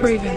Raven.